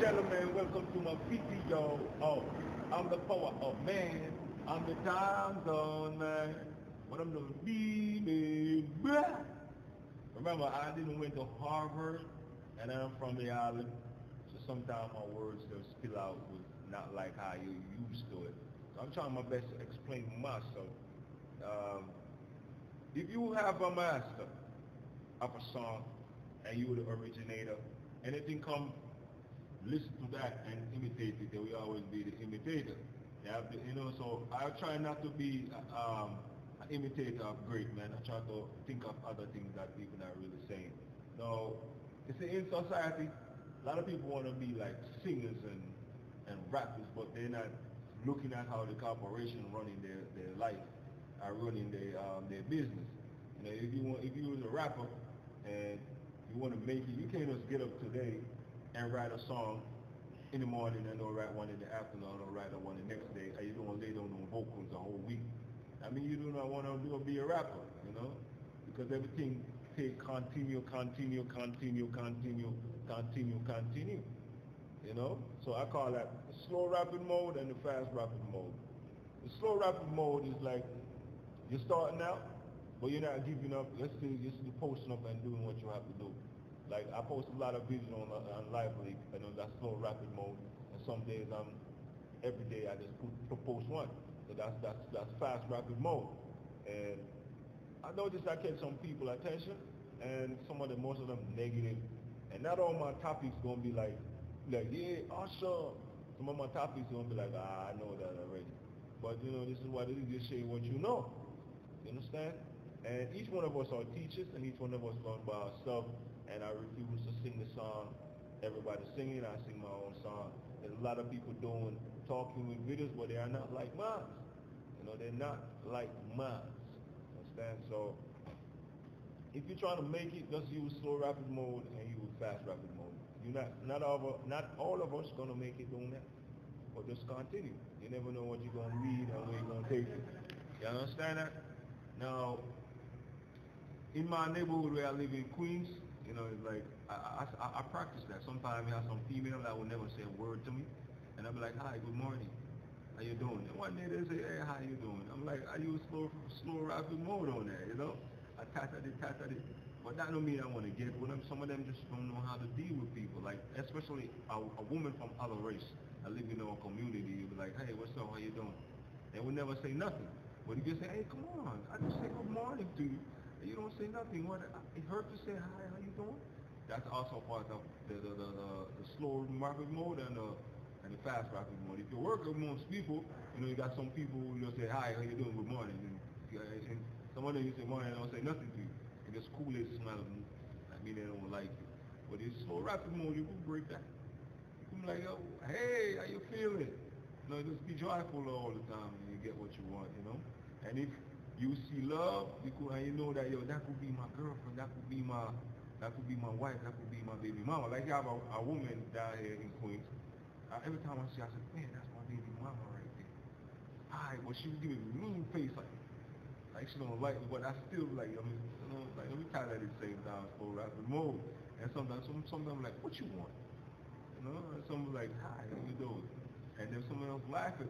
gentlemen, welcome to my video. Oh, I'm the power of man. I'm the time zone man. What I'm doing, baby. Remember, I didn't went to Harvard, and I'm from the island, so sometimes my words will spill out not like how you used to it. So I'm trying my best to explain myself. Um, if you have a master of a song, and you the originator, anything come listen to that and imitate it, there will always be the imitator. You know, so I try not to be um, an imitator of great men. I try to think of other things that people are really saying. Now, you see, in society, a lot of people want to be like singers and, and rappers, but they're not looking at how the corporation running their, their life, are running their, um, their business. You know, if you want, if you was a rapper and you want to make it, you can't just get up today and write a song in the morning and don't write one in the afternoon or write one the next day. Are you to lay down on vocals the whole week? I mean, you do not want to do be a rapper, you know, because everything take continue, continue, continue, continue, continue, continue. You know, so I call that the slow rapid mode and the fast rapid mode. The slow rapid mode is like you're starting out, but you're not giving up. Let's say you're posting up and doing what you have to do. Like I post a lot of videos on, on Live Leak, and on that slow rapid mode. And some days I'm every day I just post one. So that's that's that's fast rapid mode. And I noticed I catch some people attention, and some of them, most of them negative. And not all my topics gonna be like, like yeah, awesome. Some of my topics gonna be like, ah, I know that already. But you know, this is what it is. Just say what you know. You understand? And each one of us are teachers, and each one of us learn by ourselves and I refuse to sing the song everybody's singing. I sing my own song. There's a lot of people doing talking with videos, but they are not like mine. You know, they're not like mine. Understand? So if you're trying to make it, just use slow rapid mode and use fast rapid mode. You're not not all of, not all of us gonna make it doing that. But just continue. You never know what you're gonna read and where you're gonna take it. You understand that? Now, in my neighborhood where I live in Queens, you know, it's like, I, I, I practice that. Sometimes I have some female that will never say a word to me. And I'll be like, hi, good morning. How you doing? And one day they say, hey, how you doing? I'm like, I use slow, slow rapid mode on that, you know? I tat at it, tat at it. But that don't mean I want to get with them. Some of them just don't know how to deal with people. Like, especially a, a woman from other race. I live in our community. You'll be like, hey, what's up? How you doing? They will never say nothing. But if you say, hey, come on, I just say good morning to you you don't say nothing. What uh, it hurt to say hi, how you doing? That's also part of the the, the, the, the slow rapid mode and the and the fast rapid mode. If you work amongst people, you know you got some people who just say hi, how you doing, good morning, and, and some of them you say morning, they don't say nothing to you, and just cool it smell them. I mean they don't like you. But it's slow rapid mode, you will break that. You can be like, oh, hey, how you feeling? You know, just be joyful all the time, and you get what you want, you know. And if you see love, could, and you know that yo, that could be my girlfriend, that could be my, that could be my wife, that could be my baby mama. Like you have a, a woman down here in Queens. Uh, every time I see, her, I say, man, that's my baby mama right there. Alright, well she was giving me mean face like, like she don't like me, but I still like, I mean, you know, like let me kind of the same time, so rapid mode. And sometimes, some, sometimes I'm like, what you want? You know, and some like, hi, how you doing? And then someone else laughing.